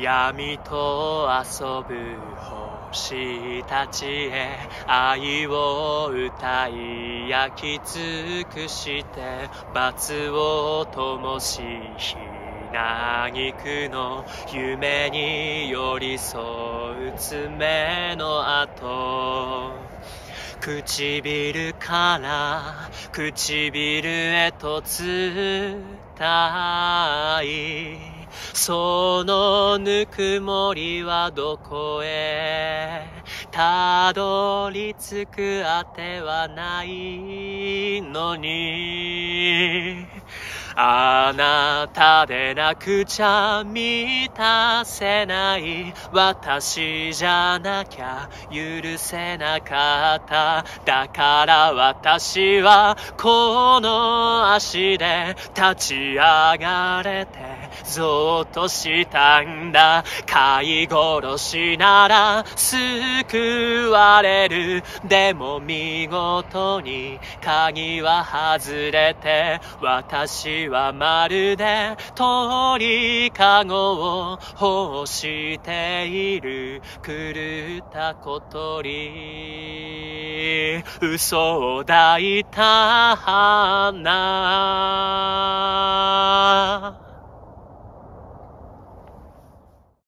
闇と遊ぶ星たちへ愛を歌い焼き尽くして罰を灯しひなぎくの夢に寄り添う爪の跡。唇から唇へと伝いそのぬくもりはどこへ？たどり着くあてはないのに。あなたでなくちゃ満たせない私じゃ。なきゃ許せなかっただから私はこの足で立ち上がれてぞっとしたんだ。飼い殺しなら救われる。でも見事に鍵は外れて私はまるで鳥かごを欲している狂った小鳥嘘を抱いた花。